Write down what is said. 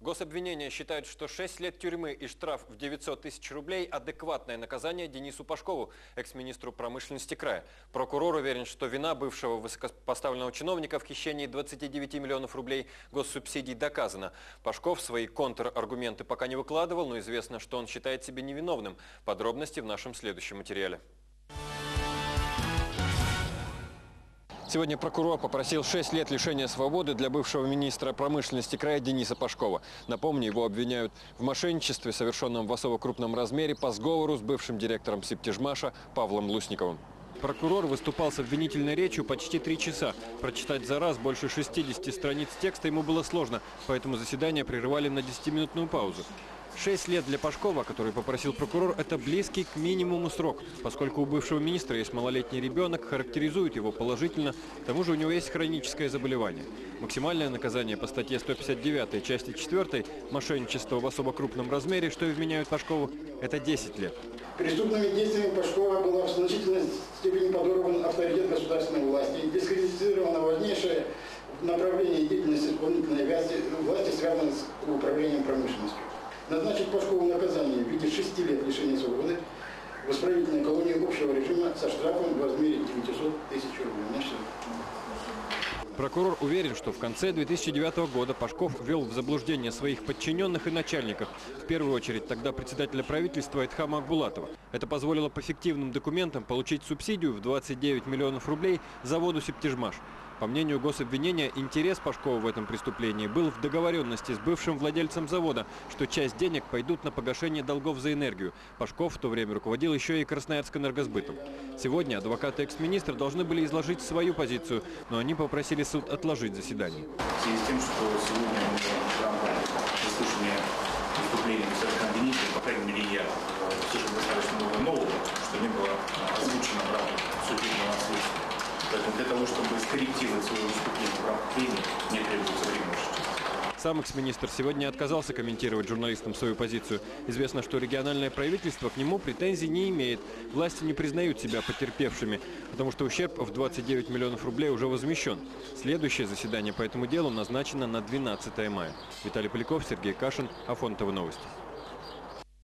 Гособвинения считают, что 6 лет тюрьмы и штраф в 900 тысяч рублей – адекватное наказание Денису Пашкову, экс-министру промышленности края. Прокурор уверен, что вина бывшего высокопоставленного чиновника в хищении 29 миллионов рублей госсубсидий доказана. Пашков свои контраргументы пока не выкладывал, но известно, что он считает себя невиновным. Подробности в нашем следующем материале. Сегодня прокурор попросил 6 лет лишения свободы для бывшего министра промышленности края Дениса Пашкова. Напомню, его обвиняют в мошенничестве, совершенном в особо крупном размере по сговору с бывшим директором Септежмаша Павлом Лусниковым. Прокурор выступал с обвинительной речью почти три часа. Прочитать за раз больше 60 страниц текста ему было сложно, поэтому заседание прерывали на 10-минутную паузу. Шесть лет для Пашкова, который попросил прокурор, это близкий к минимуму срок, поскольку у бывшего министра есть малолетний ребенок, характеризует его положительно, к тому же у него есть хроническое заболевание. Максимальное наказание по статье 159 части 4 «Мошенничество в особо крупном размере», что и вменяют Пашкову, это 10 лет. Преступными действиями Пашкова была в государственной власти, дискредитировано важнейшее направление деятельности исполнительной власти, власти связанное с управлением промышленностью. Назначить Пашкову наказание в виде 6 лет лишения свободы в исправительной колонии общего режима со штрафом в размере 900 тысяч рублей. Прокурор уверен, что в конце 2009 года Пашков ввел в заблуждение своих подчиненных и начальников, в первую очередь тогда председателя правительства Эдхама Акбулатова. Это позволило по фиктивным документам получить субсидию в 29 миллионов рублей заводу «Септижмаш». По мнению гособвинения, интерес Пашкова в этом преступлении был в договоренности с бывшим владельцем завода, что часть денег пойдут на погашение долгов за энергию. Пашков в то время руководил еще и Красноярск энергосбытом. Сегодня адвокаты экс-министра должны были изложить свою позицию, но они попросили суд отложить заседание. В связи с тем, что сегодня в рамках Того, чтобы скорректировать свое выступление в рамках времени, не требуется время. Сам экс-министр сегодня отказался комментировать журналистам свою позицию. Известно, что региональное правительство к нему претензий не имеет. Власти не признают себя потерпевшими, потому что ущерб в 29 миллионов рублей уже возмещен. Следующее заседание по этому делу назначено на 12 мая. Виталий Поляков, Сергей Кашин, Афонтова новости.